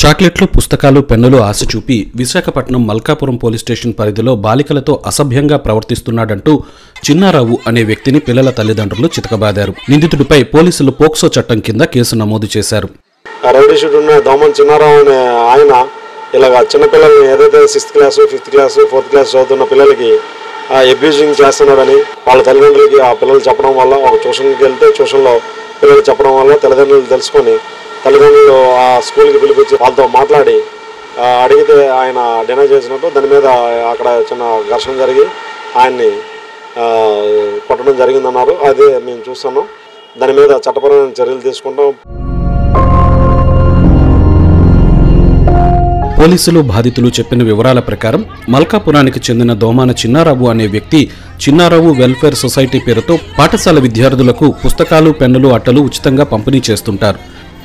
చాక్లెట్లు పుస్తకాలు పెన్నులు ఆశ చూపి విశాఖపట్నం మల్కాపురం పోలీస్ స్టేషన్ పరిధిలో బాలికలతో అసభ్యంగా ప్రవర్తిస్తున్నాడంటూ చిన్నారావు అనే వ్యక్తిని పిల్లల తల్లిదండ్రులు చితకబాదారు. నిందితుడిపై పోలీసులు పోక్సో చట్టం కింద కేసు నమోదు చేశారు. ఉన్న దోమన్ చిన్నారావు అనే ఆయన ఇలాగ చిన్నపిల్లల్ని ఏదైతే sixth class fifth class fourth class చదువుతున్న పిల్లలకి అబ్యూజింగ్ చేస్తున్నాడని వాళ్ళ తల్లిదండ్రులకి ఆ పిల్లలు చెప్పడం వల్ల ఒక ట్యూషన్కి వెళ్తే ట్యూషన్లో పిల్లలు చెప్పడం వల్ల తల్లిదండ్రులు తెలుసుకొని తల్లిదండ్రులు ఆ స్కూల్కి పిలిపించి వాళ్ళతో మాట్లాడి అడిగితే ఆయన డినై చేసినట్టు దాని మీద అక్కడ చిన్న ఘర్షణ జరిగి ఆయన్ని కొట్టడం జరిగిందన్నారు. అదే మేము చూస్తున్నాం. దాని మీద చట్టపరమైన చర్యలు తీసుకుంటాం. పోలీసులు బాధితులు చెప్పిన వివరాల ప్రకారం మల్కాపురానికి చెందిన దోమాన చిన్నారావు అనే వ్యక్తి చిన్నారావు వెల్ఫేర్ సొసైటీ పేరుతో పాఠశాల విద్యార్థులకు పుస్తకాలు పెన్నులు అట్టలు ఉచితంగా పంపిణీ చేస్తుంటారు.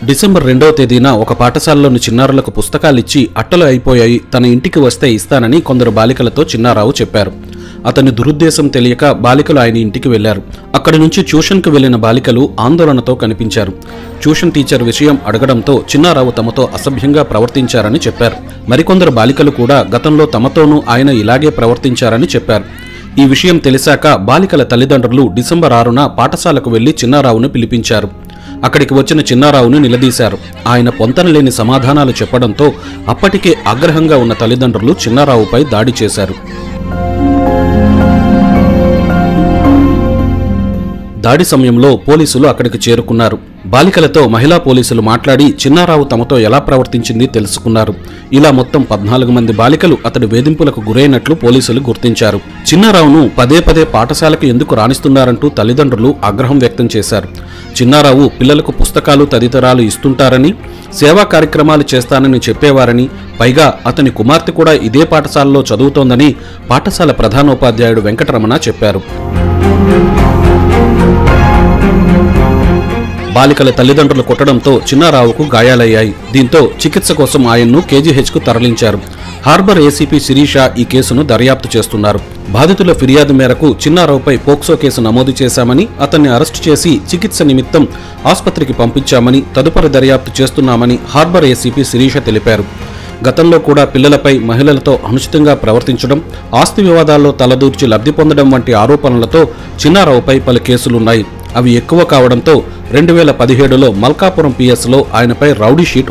డిసెంబర్ రెండవ తేదీన ఒక పాఠశాలలోని చిన్నారులకు పుస్తకాలిచ్చి అట్టలు అయిపోయాయి తన ఇంటికి వస్తే ఇస్తానని కొందరు బాలికలతో చిన్నారావు చెప్పారు. అతని దురుద్దేశం తెలియక బాలికలు ఆయన ఇంటికి వెళ్ళారు. అక్కడి నుంచి ట్యూషన్కు వెళ్ళిన బాలికలు ఆందోళనతో కనిపించారు. ట్యూషన్ టీచర్ విషయం అడగడంతో చిన్నారావు తమతో అసభ్యంగా ప్రవర్తించారని చెప్పారు. మరికొందరు బాలికలు కూడా గతంలో తమతోనూ ఆయన ఇలాగే ప్రవర్తించారని చెప్పారు. ఈ విషయం తెలిసాక బాలికల తల్లిదండ్రులు డిసెంబర్ ఆరున పాఠశాలకు వెళ్ళి చిన్నారావును పిలిపించారు. అక్కడికి వచ్చిన చిన్నారావును నిలదీశారు. ఆయన పొంతనలేని సమాధానాలు చెప్పడంతో అప్పటికే ఆగ్రహంగా ఉన్న తల్లిదండ్రులు చిన్నారావుపై దాడి చేశారు. దాడి సమయంలో పోలీసులు అక్కడికి చేరుకున్నారు. బాలికలతో మహిళా పోలీసులు మాట్లాడి చిన్నారావు తమతో ఎలా ప్రవర్తించింది తెలుసుకున్నారు. ఇలా మొత్తం పద్నాలుగు మంది బాలికలు అతడి వేధింపులకు గురైనట్లు పోలీసులు గుర్తించారు. చిన్నారావును పదే పదే పాఠశాలకు ఎందుకు రాణిస్తున్నారంటూ తల్లిదండ్రులు ఆగ్రహం వ్యక్తం చేశారు. చిన్నారావు పిల్లలకు పుస్తకాలు తదితరాలు ఇస్తుంటారని సేవా కార్యక్రమాలు చేస్తానని చెప్పేవారని పైగా అతని కుమార్తె కూడా ఇదే పాఠశాలలో చదువుతోందని పాఠశాల ప్రధానోపాధ్యాయుడు వెంకటరమణ చెప్పారు. బాలికల తల్లిదండ్రులు కొట్టడంతో చిన్నారావుకు గాయాలయ్యాయి. దీంతో చికిత్స కోసం ఆయన్ను కేజీహెచ్కు తరలించారు. హార్బర్ ఏసీపీ శిరీష ఈ కేసును దర్యాప్తు చేస్తున్నారు. బాధితుల ఫిర్యాదు మేరకు చిన్నారావుపై పోక్సో కేసు నమోదు చేశామని అతన్ని అరెస్టు చేసి చికిత్స నిమిత్తం ఆసుపత్రికి పంపించామని తదుపరి దర్యాప్తు చేస్తున్నామని హార్బర్ ఏసీపీ శిరీష తెలిపారు. గతంలో కూడా పిల్లలపై మహిళలతో అనుచితంగా ప్రవర్తించడం ఆస్తి వివాదాల్లో తలదూర్చి లబ్ధి పొందడం వంటి ఆరోపణలతో చిన్నారావుపై పలు కేసులున్నాయి. అవి ఎక్కువ కావడంతో రెండు వేల పదిహేడులో మల్కాపురం పిఎస్లో ఆయనపై రౌడీ షీట్